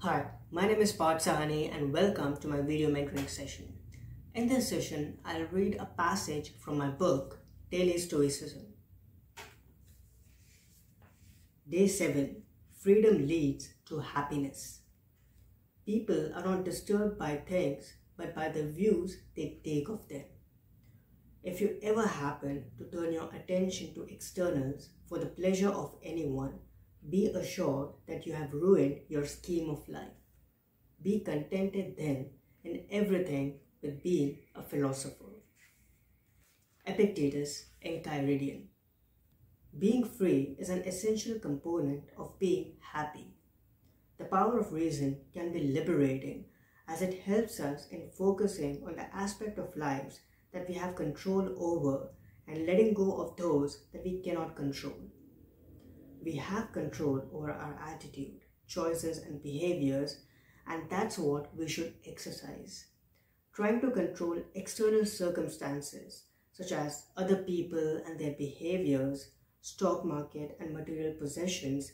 Hi, my name is Parth Sawhney and welcome to my video mentoring session. In this session, I'll read a passage from my book, Daily Stoicism. Day 7 Freedom leads to happiness. People are not disturbed by things but by the views they take of them. If you ever happen to turn your attention to externals for the pleasure of anyone, be assured that you have ruined your scheme of life. Be contented then in everything with being a philosopher. Epictetus Enchiridion Being free is an essential component of being happy. The power of reason can be liberating as it helps us in focusing on the aspect of lives that we have control over and letting go of those that we cannot control. We have control over our attitude, choices, and behaviors, and that's what we should exercise. Trying to control external circumstances, such as other people and their behaviors, stock market, and material possessions,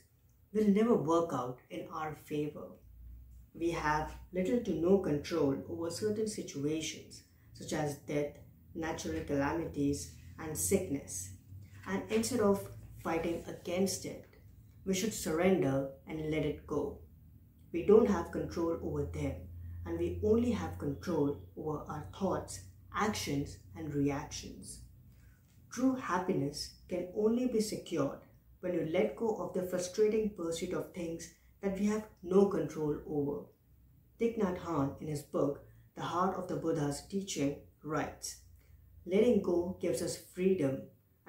will never work out in our favor. We have little to no control over certain situations, such as death, natural calamities, and sickness. And instead of fighting against it, we should surrender and let it go. We don't have control over them, and we only have control over our thoughts, actions, and reactions. True happiness can only be secured when you let go of the frustrating pursuit of things that we have no control over. Thich Nhat Hanh, in his book, The Heart of the Buddha's Teaching, writes, Letting go gives us freedom,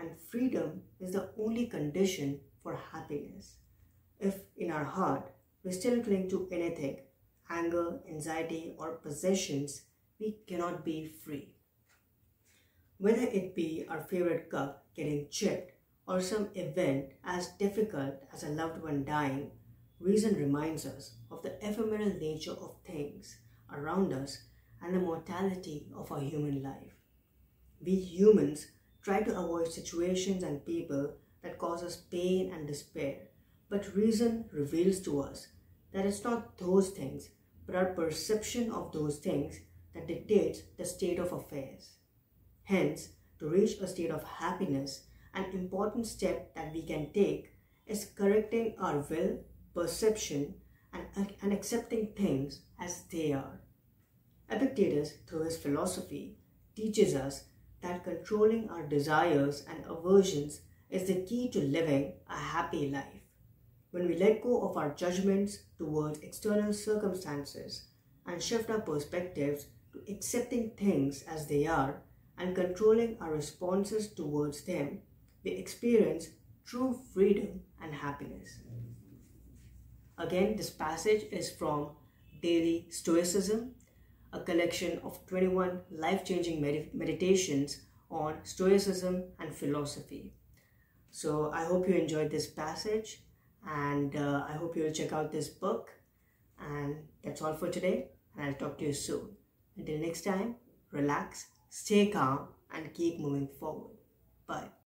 and freedom is the only condition for happiness. If in our heart we still cling to anything, anger, anxiety, or possessions, we cannot be free. Whether it be our favorite cup getting chipped or some event as difficult as a loved one dying, reason reminds us of the ephemeral nature of things around us and the mortality of our human life. We humans try to avoid situations and people that cause us pain and despair, but reason reveals to us that it's not those things, but our perception of those things that dictates the state of affairs. Hence, to reach a state of happiness, an important step that we can take is correcting our will, perception, and, and accepting things as they are. Epictetus, through his philosophy, teaches us that controlling our desires and aversions is the key to living a happy life. When we let go of our judgments towards external circumstances and shift our perspectives to accepting things as they are and controlling our responses towards them, we experience true freedom and happiness. Again, this passage is from Daily Stoicism, a collection of 21 life changing med- meditations on Stoicism and philosophy. So, I hope you enjoyed this passage and uh, I hope you'll check out this book. And that's all for today, and I'll talk to you soon. Until next time, relax, stay calm, and keep moving forward. Bye.